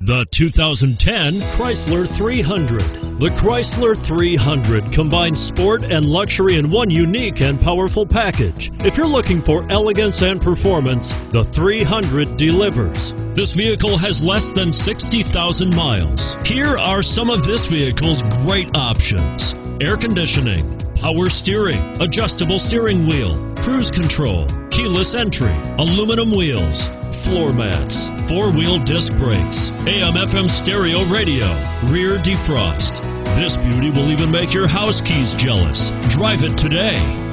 The 2010 Chrysler 300. The Chrysler 300 combines sport and luxury in one unique and powerful package. If you're looking for elegance and performance, the 300 delivers. This vehicle has less than 60,000 miles. Here are some of this vehicle's great options. Air conditioning, power steering, adjustable steering wheel, cruise control, keyless entry, aluminum wheels, floor mats, four wheel disc brakes, AM FM stereo radio, rear defrost. This beauty will even make your house keys jealous. Drive it today.